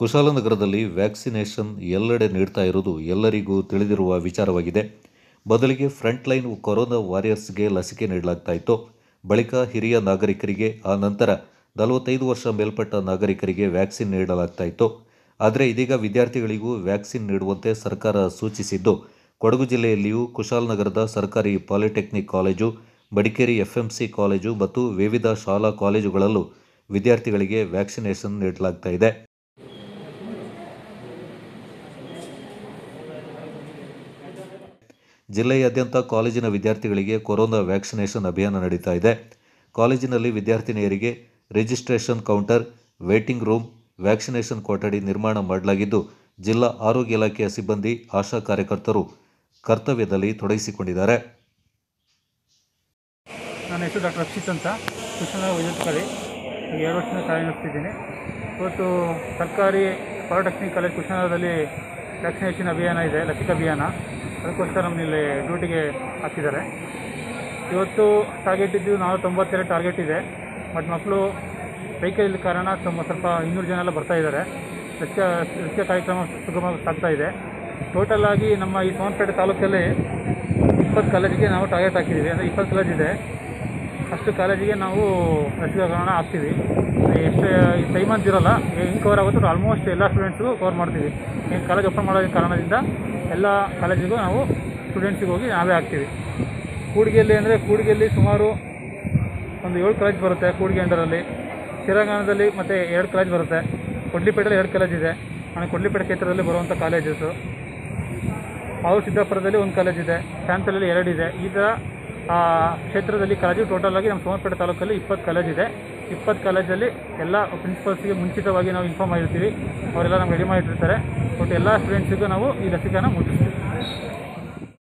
ಕುಶಾಲನಗರದಲ್ಲಿ vaccination ಎಲ್ಲೆಡೆ ನೀಡ್ತಾ ಇರುವುದು ಎಲ್ಲರಿಗೂ ತಿಳಿದಿರುವ ವಿಚಾರವಾಗಿದೆ. ಬದಲಿಗೆ ಫ್ರಂಟ್ಲೈನ್ ಕೊರೋನಾ ವಾರಿಯರ್ಸ್ಗೆ ಲಸಿಕೆ ನೀಡಲಾಗ್ತಾ ಇತ್ತು. ಬಳಿಕ ಹಿರಿಯ ನಾಗರಿಕರಿಗೆ, ಆ ನಂತರ ನಲವತ್ತೈದು ವರ್ಷ ಮೇಲ್ಪಟ್ಟ ನಾಗರಿಕರಿಗೆ ವ್ಯಾಕ್ಸಿನ್ ನೀಡಲಾಗ್ತಾ ಇತ್ತು. ಆದರೆ ಇದೀಗ ವಿದ್ಯಾರ್ಥಿಗಳಿಗೂ ವ್ಯಾಕ್ಸಿನ್ ನೀಡುವಂತೆ ಸರ್ಕಾರ ಸೂಚಿಸಿದ್ದು, ಕೊಡಗು ಜಿಲ್ಲೆಯಲ್ಲಿಯೂ ಕುಶಾಲನಗರದ ಸರ್ಕಾರಿ polytechnic college, Madikeri FMC college ಮತ್ತು ವಿವಿಧ ಶಾಲಾ ಕಾಲೇಜುಗಳಲ್ಲೂ ವಿದ್ಯಾರ್ಥಿಗಳಿಗೆ ವ್ಯಾಕ್ಸಿನೇಷನ್ ನೀಡಲಾಗ್ತಾ ಇದೆ. ಜಿಲ್ಲೆಯಾದ್ಯಂತ ಕಾಲೇಜಿನ ವಿದ್ಯಾರ್ಥಿಗಳಿಗೆ ಕೊರೋನಾ ವ್ಯಾಕ್ಸಿನೇಷನ್ ಅಭಿಯಾನ ನಡೀತಾ ಇದೆ. ಕಾಲೇಜಿನಲ್ಲಿ ವಿದ್ಯಾರ್ಥಿನಿಯರಿಗೆ registration counter, waiting room, vaccination ಕೊಠಡಿ ನಿರ್ಮಾಣ ಮಾಡಲಾಗಿದ್ದು, ಜಿಲ್ಲಾ ಆರೋಗ್ಯ ಇಲಾಖೆಯ ಸಿಬ್ಬಂದಿ, ಆಶಾ ಕಾರ್ಯಕರ್ತರು ಕರ್ತವ್ಯದಲ್ಲಿ ತೊಡಗಿಸಿಕೊಂಡಿದ್ದಾರೆ. ನನ್ನ ಹೆಸರು ಡಾಕ್ಟರ್ ರಕ್ಷಿತ್ ಅಂತ. ಕೃಷ್ಣ ವೈದ್ಯಕಾರಿ ಈಗ ಎರಡು ವರ್ಷದಿಂದ ಕಾರ್ಯನಿರ್ವಹಿಸ್ತಿದ್ದೀನಿ ಇವತ್ತು ಸರ್ಕಾರಿ ಪಾಲಿಟೆಕ್ನಿಕ್ ಕಾಲೇಜ್ ಕೃಷ್ಣನಗರದಲ್ಲಿ ವ್ಯಾಕ್ಸಿನೇಷನ್ ಅಭಿಯಾನ ಇದೆ, ಲಸಿಕಾ ಅಭಿಯಾನ. ಅದಕ್ಕೋಸ್ಕರ ನಮ್ಮಲ್ಲಿ ಡ್ಯೂಟಿಗೆ ಹಾಕಿದ್ದಾರೆ. ಇವತ್ತು ಟಾರ್ಗೆಟ್ ಇದ್ದು ನಾವು ತೊಂಬತ್ತೆರಡು ಟಾರ್ಗೆಟ್ ಇದೆ. ಬಟ್ ಮಕ್ಕಳು ವೆಹಿಕಲ್ ಕಾರಣ ತುಂಬ ಸ್ವಲ್ಪ ಇನ್ನೂರು ಜನ ಎಲ್ಲ ಬರ್ತಾ ಇದ್ದಾರೆ. ನೃತ್ಯ ಲಸಿಕಾ ಕಾರ್ಯಕ್ರಮ ಸುಗಮವಾಗಿ ಸಾಗ್ತಾ ಇದೆ. ಟೋಟಲ್ ಆಗಿ ನಮ್ಮ ಈ ಸೋಮಪೇಟೆ ತಾಲೂಕಲ್ಲಿ ಇಪ್ಪತ್ತು ಕಾಲೇಜಿಗೆ ನಾವು ಟಾರ್ಗೆಟ್ ಹಾಕಿದ್ದೀವಿ. ಅಂದರೆ ಇಪ್ಪತ್ತು ಕಾಲೇಜ್ ಇದೆ. ಅಷ್ಟು ಕಾಲೇಜಿಗೆ ನಾವು ಲಸಿಕಾಕರಣ ಹಾಕ್ತೀವಿ. ಎಷ್ಟು ಟೈಮ್ ಅಂತ ಇರೋಲ್ಲ. ಹೆಂಗೆ ಕವರ್ ಆಗುತ್ತೆ ಆಲ್ಮೋಸ್ಟ್ ಎಲ್ಲ ಸ್ಟೂಡೆಂಟ್ಸ್ಗೂ ಕವರ್ ಮಾಡ್ತೀವಿ. ಏನು ಕಾಲೇಜ್ ಓಪನ್ ಮಾಡೋ ಕಾರಣದಿಂದ ಎಲ್ಲ ಕಾಲೇಜಿಗೂ ನಾವು ಸ್ಟೂಡೆಂಟ್ಸಿಗೆ ಹೋಗಿ ನಾವೇ ಹಾಕ್ತೀವಿ ಕೂಡಿಗೆಯಲ್ಲಿ ಅಂದರೆ ಕೂಡಿಗೆಯಲ್ಲಿ ಸುಮಾರು ಒಂದು ಏಳು ಕಾಲೇಜ್ ಬರುತ್ತೆ ಕೂಡಿಗೆ ಅಂಡರಲ್ಲಿ. ಶಿರಾಂಗಣದಲ್ಲಿ ಮತ್ತು ಎರಡು ಕಾಲೇಜ್ ಬರುತ್ತೆ. ಕೊಡ್ಲಿಪೇಟೆಯಲ್ಲಿ ಎರಡು ಕಾಲೇಜ್ ಇದೆ. ಆಮೇಲೆ ಕೊಡ್ಲಿಪೇಟೆ ಕ್ಷೇತ್ರದಲ್ಲಿ ಬರುವಂಥ ಕಾಲೇಜಸ್ಸು ಅವರು ಸಿದ್ದಾಪುರದಲ್ಲಿ ಒಂದು ಕಾಲೇಜ್ ಇದೆ. ಶಾಂತಲಲ್ಲಿ ಎರಡಿದೆ ಈ ಥರ ಕ್ಷೇತ್ರದಲ್ಲಿ ಕಾಲೇಜು ಟೋಟಲ್ ಆಗಿ ನಮ್ಮ ಸೋಮಪೇಟೆ ತಾಲೂಕಲ್ಲಿ ಇಪ್ಪತ್ತು ಕಾಲೇಜ್ ಇದೆ. ಇಪ್ಪತ್ತು ಕಾಲೇಜಲ್ಲಿ ಎಲ್ಲ ಪ್ರಿನ್ಸಿಪಲ್ಸ್ಗೆ ಮುಂಚಿತವಾಗಿ ನಾವು ಇನ್ಫಾರ್ಮ್ ಆಗಿರ್ತೀವಿ. ಅವರೆಲ್ಲ ನಮ್ಗೆ ರೆಡಿ ಮಾಡಿಟ್ಟಿರ್ತಾರೆ. ಒಟ್ಟು ಎಲ್ಲ ಸ್ಟೂಡೆಂಟ್ಸಿಗೂ ನಾವು ಈ ಲಸಿಕೆಯನ್ನು ಮುಟ್ಟಿಸ್ತೀವಿ